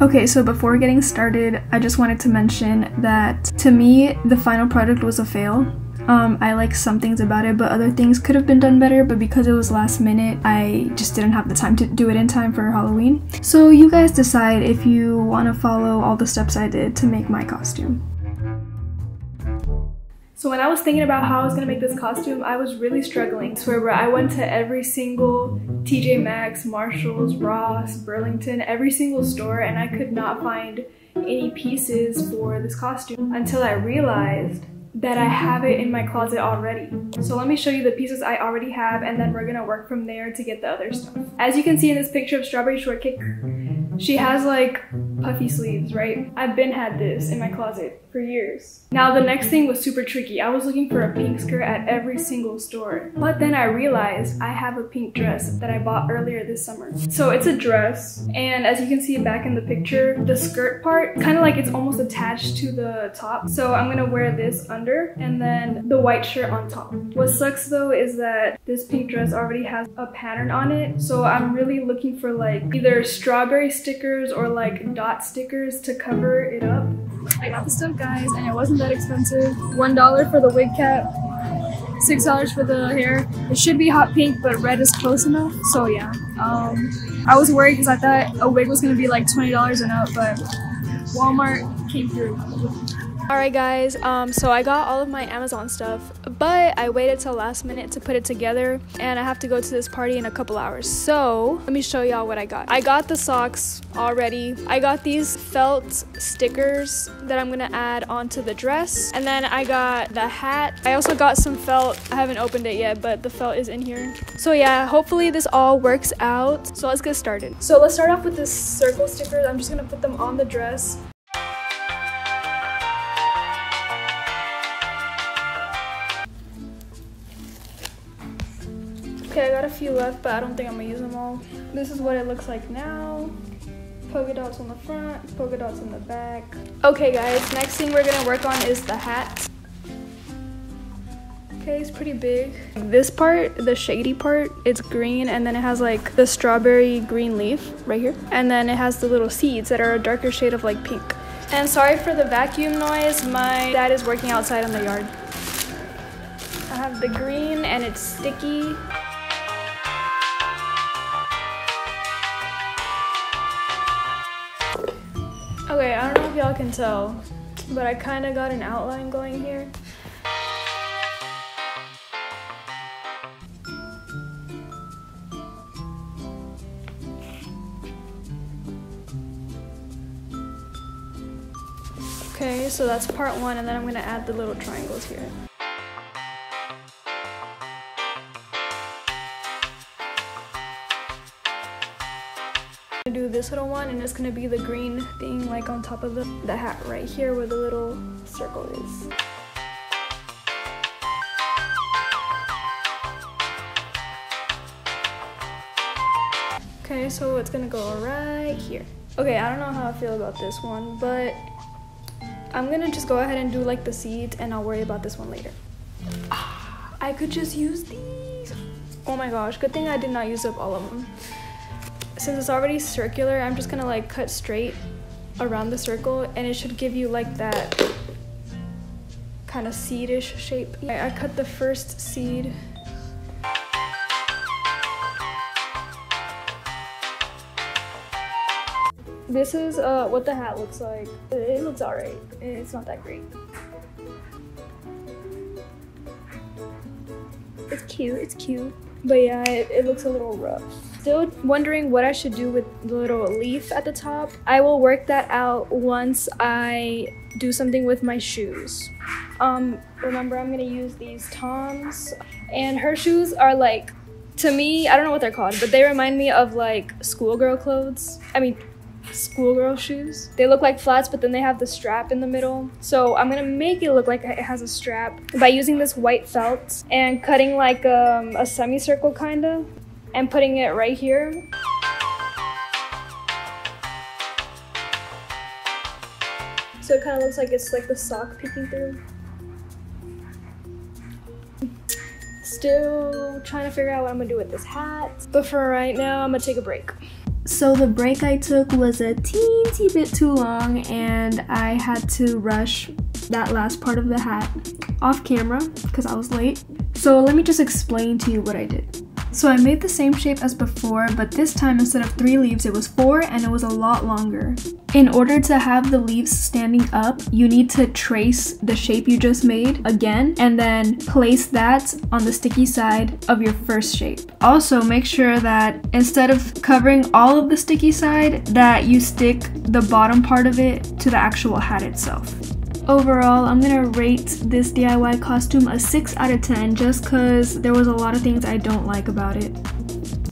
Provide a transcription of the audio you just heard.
Okay, so before getting started, I just wanted to mention that to me, the final product was a fail. Um, I like some things about it, but other things could have been done better. But because it was last minute, I just didn't have the time to do it in time for Halloween. So you guys decide if you want to follow all the steps I did to make my costume. So when I was thinking about how I was gonna make this costume, I was really struggling. Swear, bro, I went to every single TJ Maxx, Marshalls, Ross, Burlington, every single store, and I could not find any pieces for this costume until I realized that I have it in my closet already. So let me show you the pieces I already have and then we're gonna work from there to get the other stuff. As you can see in this picture of Strawberry Shortcake, she has like puffy sleeves, right? I've been had this in my closet for years. Now the next thing was super tricky. I was looking for a pink skirt at every single store. But then I realized I have a pink dress that I bought earlier this summer. So it's a dress and as you can see back in the picture, the skirt part kind of like it's almost attached to the top. So I'm gonna wear this under and then the white shirt on top. What sucks though is that this pink dress already has a pattern on it. So I'm really looking for like either strawberry stickers or like dot stickers to cover it up. I got the stuff guys and it wasn't that expensive. One dollar for the wig cap, six dollars for the hair. It should be hot pink but red is close enough. So yeah, um, I was worried because I thought a wig was gonna be like $20 and up but Walmart came through. Alright guys, um, so I got all of my Amazon stuff, but I waited till last minute to put it together and I have to go to this party in a couple hours. So let me show y'all what I got. I got the socks already. I got these felt stickers that I'm gonna add onto the dress. And then I got the hat. I also got some felt. I haven't opened it yet, but the felt is in here. So yeah, hopefully this all works out. So let's get started. So let's start off with this circle stickers. I'm just gonna put them on the dress. Okay, I got a few left, but I don't think I'm gonna use them all. This is what it looks like now. Polka dots on the front, polka dots on the back. Okay guys, next thing we're gonna work on is the hat. Okay, it's pretty big. This part, the shady part, it's green and then it has like the strawberry green leaf right here. And then it has the little seeds that are a darker shade of like pink. And sorry for the vacuum noise, my dad is working outside in the yard. I have the green and it's sticky. Okay, I don't know if y'all can tell, but I kind of got an outline going here. Okay, so that's part one, and then I'm gonna add the little triangles here. Do this little one and it's gonna be the green thing like on top of the, the hat right here where the little circle is. Okay, so it's gonna go right here. Okay, I don't know how I feel about this one, but I'm gonna just go ahead and do like the seeds and I'll worry about this one later. Ah, I could just use these. Oh my gosh, good thing I did not use up all of them since it's already circular, I'm just gonna like cut straight around the circle and it should give you like that kind of seedish shape. I, I cut the first seed. This is uh, what the hat looks like. It looks alright. It's not that great. It's cute, it's cute. But yeah, it, it looks a little rough. Still wondering what I should do with the little leaf at the top. I will work that out once I do something with my shoes. Um, remember I'm gonna use these Toms. And her shoes are like, to me, I don't know what they're called, but they remind me of like schoolgirl clothes. I mean, schoolgirl shoes. They look like flats, but then they have the strap in the middle. So I'm gonna make it look like it has a strap by using this white felt and cutting like um, a semicircle kinda and putting it right here. So it kind of looks like it's like the sock peeking through. Still trying to figure out what I'm gonna do with this hat. But for right now, I'm gonna take a break. So the break I took was a teensy bit too long and I had to rush that last part of the hat off camera because I was late. So let me just explain to you what I did. So I made the same shape as before, but this time instead of three leaves, it was four and it was a lot longer. In order to have the leaves standing up, you need to trace the shape you just made again and then place that on the sticky side of your first shape. Also, make sure that instead of covering all of the sticky side, that you stick the bottom part of it to the actual hat itself. Overall, I'm gonna rate this DIY costume a 6 out of 10 just because there was a lot of things I don't like about it.